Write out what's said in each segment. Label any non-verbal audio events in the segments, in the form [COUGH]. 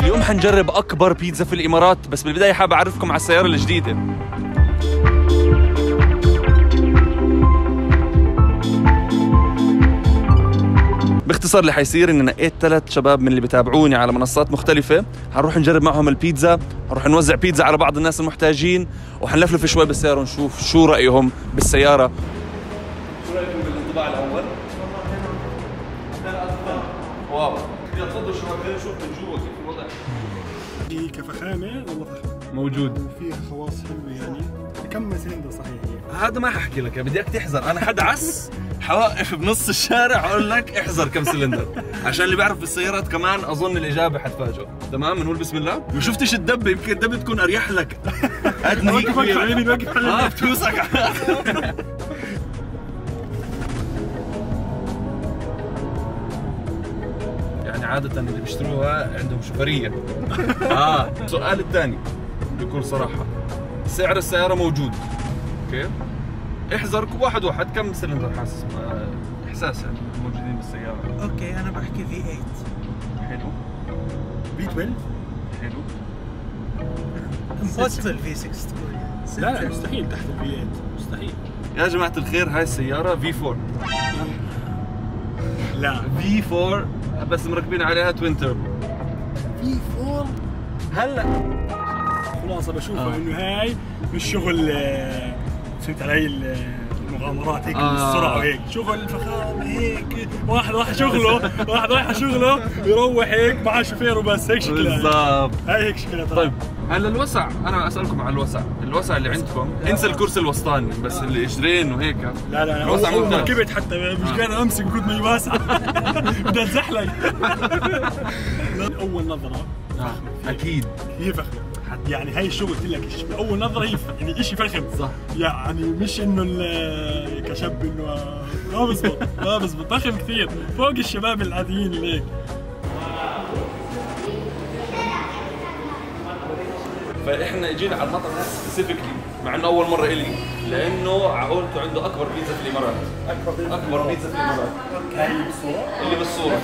اليوم حنجرب أكبر بيتزا في الإمارات بس بالبداية حابب أعرفكم على السيارة الجديدة. باختصار اللي حيصير اني نقيت ثلاث شباب من اللي بتابعوني على منصات مختلفة. حنروح نجرب معهم البيتزا حنروح نوزع بيتزا على بعض الناس المحتاجين وحنلفلف شوي بالسيارة ونشوف شو رأيهم بالسيارة. wow تفضلوا شباب خلينا نشوف من جوا؟ كيف الوضع؟ هي كفخامة والله فخمه موجود. وفيها خواص حلوة يعني. كم سلندر صحيح؟ هي هذا ما ححكي لك بدي اياك تحذر أنا حدعس حوقف بنص الشارع أقول لك احذر كم سلندر. عشان اللي بيعرف بالسيارات كمان أظن الإجابة حتفاجئ تمام؟ بنقول بسم الله. ما شفتش الدبة؟ يمكن الدبة تكون أريح لك. [LAUGHS] ادني وقف وقف على يعني عادة اللي بيشتروها عندهم شوفرية [LAUGHS] آه. السؤال الثاني بكل صراحة سعر السيارة موجود. okay؟ احذر واحد واحد كم سلندر حاسس إحساس يعني موجودين بالسيارة؟ okay أنا بحكي في 8 حلو. بي 12 حلو. impossible في 6 تقول لا لا مستحيل تحت البي 8 مستحيل. يا جماعة الخير هاي السيارة في 4 لا. في 4 بس مركبين عليها twin turbo في 4 هلا. خلاصة بشوفها آه. إنه هاي مش شغل آه، فهمت علي ال- المغامرات هيك آه. السرعه وهيك. شغل الفخامة هيك. واحد راح شغله واحد رايح شغله يروح هيك مع شوفير وبس. هيك شكلها. بالضبط. هاي هيك شكلها طيب. هلا الوسع أنا أسألكم عن الوسع الوسع اللي عندكم. انسى الكرسي الوسطاني بس الاجرين وهيك. لا لا لا الوسع ممتاز. ركبت حتى مش قادر امسك من كثر ما هي واسعه [LAUGHS] بدي اتزحلق [LAUGHS] أول نظرة. أكيد. هي فخمه يعني هاي الشغل قلت لك باول نظرة هي يعني شيء فخم. صح. يعني مش إنه كشاب انه ما بزبط ما بزبط. فخم كثير. فوق الشباب العاديين اللي هيك. فإحنا اجينا على المطعم هذا سبيسيفيكلي مع إنه أول مرة إلي لأنه عقولته عنده أكبر بيتزا في الإمارات. أكبر بيتزا في الإمارات. هاي بصورة؟ اللي بالصورة.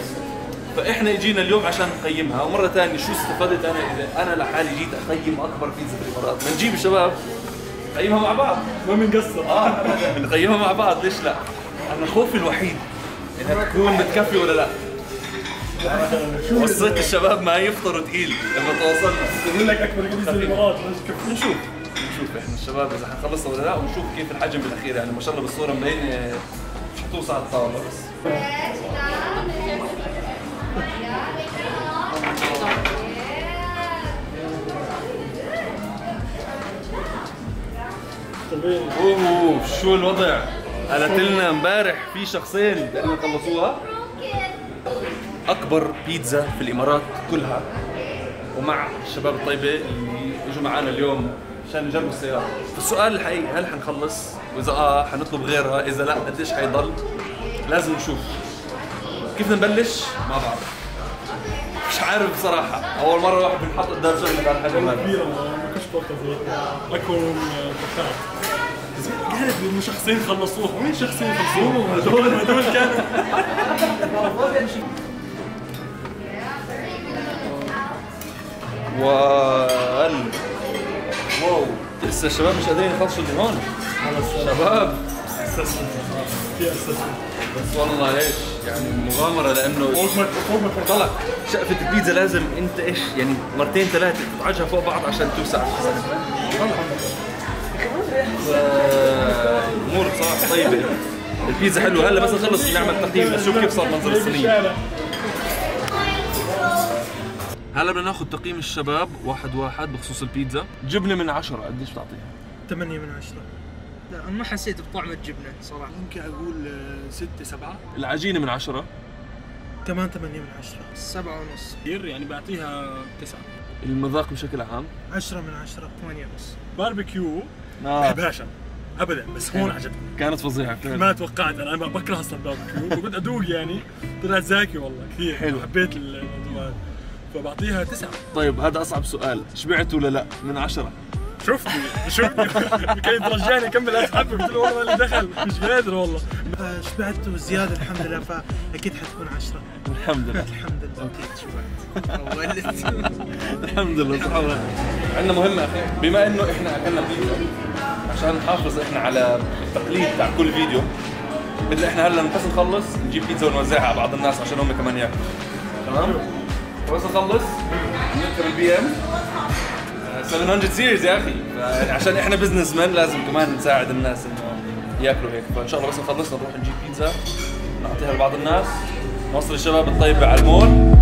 فإحنا اجينا اليوم عشان نقيمها. ومرة ثانية شو استفدت أنا إذا أنا لحالي جيت أقيم أكبر بيتزا في الإمارات؟ ما نجيب الشباب نقيمها مع بعض. ما بنقصر. آه نقيمها مع بعض. ليش لا؟ أنا خوفي الوحيد. انها تكون بتكفي ولا لا؟ وصيت الشباب ما يفطروا تقيل. لما توصلنا. بقول لك أكبر بيتزا الامارات نشوف. نشوف إحنا الشباب إذا حنخلصها ولا لا ونشوف كيف الحجم بالأخير. يعني ما شاء الله بالصورة مبينه مش حتوصل على الطاولة بس. أوه شو الوضع؟ قالت لنا امبارح في شخصين. بدنا يخلصوها أكبر بيتزا في الإمارات كلها. ومع الشباب الطيبه اللي إجوا معنا اليوم عشان نجربوا السيارة. فالسؤال الحقيقي هل حنخلص؟ وإذا آه حنطلب غيرها؟ إذا لا قديش حيضل؟ لازم نشوف. كيف بدنا نبلش؟ ما بعرف مش عارف بصراحة. أول مرة واحد بنحط قدام شغلة بهالحجم هذا كبيرة ما كنتش من شخصين خلصوها وين شخصين خلصوها [LAUGHS] هدول هدول كانوا. [LAUGHS] وال. واو. لسه الشباب مش قادرين يخلصوا اللي هون شباب. بس والله إيش يعني مغامرة لأنه طلع شقفة البيتزا لازم أنت إيش يعني مرتين ثلاثة تضعجها فوق بعض عشان توسع. امور بصراحة طيبة. البيتزا حلوة. هلا بس نخلص نعمل تقييم بس شوف كيف صار منظر الشارع هلا بدنا ناخذ تقييم الشباب واحد واحد بخصوص البيتزا. جبنة من عشرة قديش بتعطيها؟ 8 من 10 لا ما حسيت بطعم الجبنة صراحة. ممكن أقول آه، ستة سبعة. العجينة من عشرة. كمان 8 من 10 7 ونص. كثير يعني بعطيها تسعة. المذاق بشكل عام؟ 10 من 10 8 ونص. باربيكيو. آه. بحبهاش أنا. ابدا بس هون عجبني. كانت فظيعة فعلا ما توقعت أنا أنا بكره أصلا الباربيكيو وكنت أدوق يعني. طلعت زاكي والله كثير. حلو. حبيت الموضوع هذا. فبعطيها تسعة. طيب هذا أصعب سؤال. شبعت ولا لا؟ من عشرة. شفتني. شفتني. [LAUGHS] كان يترجاني اكمل اسحب قلت له والله اللي دخل. مش قادر والله. شبعت وزياده الحمد لله فأكيد حتكون عشرة. الحمد لله. الحمد لله. أكيد شبعت. [LAUGHS] الحمد لله. سبحان الله. عندنا مهمة أخي. بما إنه إحنا أكلنا بيتزا عشان نحافظ إحنا على التقليد تاع كل فيديو بدنا إحنا هلأ بس نخلص نجيب بيتزا ونوزعها على بعض الناس عشان هم كمان ياكلوا. تمام؟ بس نخلص نركب ال BM 700 series يا أخي. عشان إحنا businessman لازم كمان نساعد الناس إنه ياكلوا هيك. فإن شاء الله بس نخلص نروح نجيب بيتزا نعطيها لبعض الناس. نوصل الشباب الطيبة على المول.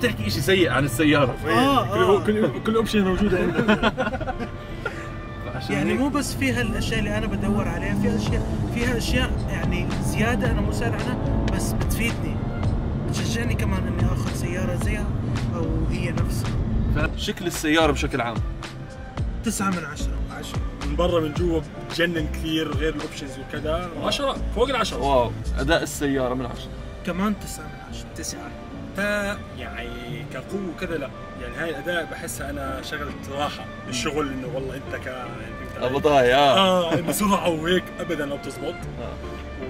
صعب تحكي شيء سيء عن السيارة. آه، آه. كل كل كل option موجودة عندك. [LAUGHS] يعني مو بس فيها الأشياء اللي أنا بدور عليها فيها اشياء فيها أشياء يعني زيادة أنا مو سائل عنها بس بتفيدني. بتشجعني كمان إني آخذ سيارة زيها أو هي نفسها. شكل السيارة بشكل عام. تسعة من عشرة. من برا من جوا بتجنن كثير غير ال options وكذا. 10 فوق العشرة. واو. أداء السيارة من عشرة. كمان تسعة من عشرة. تسعة. يعني كقوة وكذا لا. يعني هاي الأداء بحسها أنا شغله راحة. الشغل إنه والله أنت ك يعني فهمت علي؟ أبو طاي آه آه إنه سرعه وهيك ابدا ما بتزبط. آه.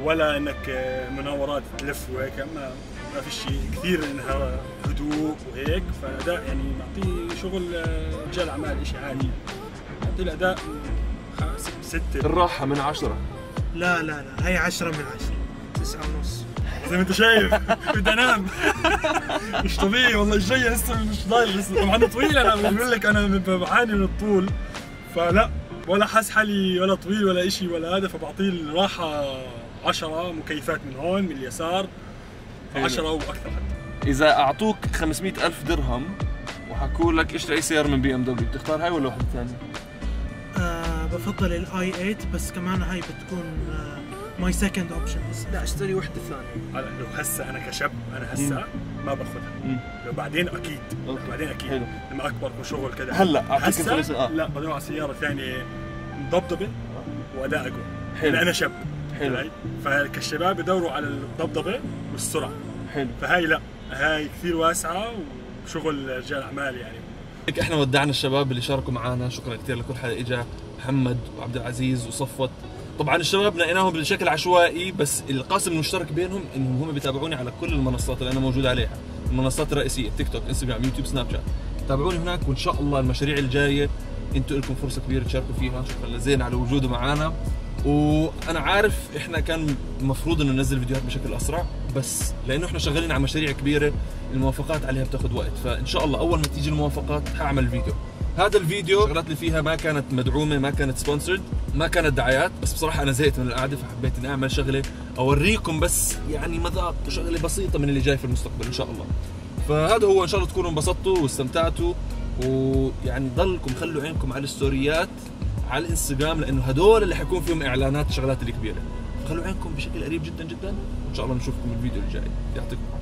ولا إنك آه، مناورات تلف وهيك. ما ما في شيء كثير إنها هدوء وهيك. فالأداء يعني معطيه شغل آه، رجال أعمال شيء عادي. معطيه الأداء خمس ستة الراحة من عشرة. لا لا لا. هي عشرة من عشرة. تسعة ونص. زي ما انت شايف. [LAUGHS] بدي انام. [LAUGHS] مش طبيعي والله الجاي لسه مش ضايل لسه طبعا طويل أنا بقول لك أنا بعاني من الطول. فلا ولا حاس حالي ولا طويل ولا إشي ولا هذا فبعطيه الراحة 10 مكيفات من هون من اليسار. حلو. 10 وأكثر حتى إذا أعطوك 500 ألف درهم وحكوا لك اشتري سيارة من بي إم دبليو بتختار هاي ولا واحدة ثانية؟ آه بفضل ال i8 بس كمان هاي بتكون my second option لا اشتري وحدة ثانية. هلا لو هسه أنا كشاب أنا هسه ما باخذها. لو بعدين أكيد. أوكي. بعدين أكيد. حلو. لما أكبر وشغل كذا هلا هسه آه. لا بدور على سيارة ثانية مضبضبه وأداء أقوى. حلو. لأن أنا شاب. حلو. فكالشباب بدوروا على الضبضبه والسرعة. حلو. فهاي لا هاي كثير واسعة وشغل رجال أعمال يعني. هيك إحنا ودعنا الشباب اللي شاركوا معنا شكرا كثير لكل حدا اجى محمد وعبد العزيز وصفوت. طبعا الشباب لقيناهم بشكل عشوائي بس القاسم المشترك بينهم إنهم هم بيتابعوني على كل المنصات اللي أنا موجود عليها. المنصات الرئيسية تيك توك انستغرام يوتيوب سناب شات تابعوني هناك وإن شاء الله المشاريع الجاية أنتم لكم فرصة كبيرة تشاركوا فيها. شكرا لزين على وجوده معنا وأنا عارف إحنا كان المفروض إنه ننزل فيديوهات بشكل أسرع بس لأنه إحنا شغالين على مشاريع كبيرة الموافقات عليها بتاخذ وقت. فإن شاء الله أول ما تيجي الموافقات حاعمل فيديو. هذا الفيديو الشغلات اللي فيها ما كانت مدعومة ما كانت سبونسرد ما كانت دعايات بس بصراحة أنا زهقت من القعدة فحبيت إني أعمل شغلة أوريكم بس يعني مذاق وشغله بسيطة من اللي جاي في المستقبل إن شاء الله. فهذا هو إن شاء الله تكونوا انبسطتوا واستمتعتوا ويعني ضلكم خلوا عينكم على الستوريات على الإنستغرام لأنه هدول اللي حيكون فيهم إعلانات الشغلات الكبيرة. خلوا عينكم بشكل قريب جدا جدا وإن شاء الله نشوفكم الفيديو الجاي. يعطيكم العافيه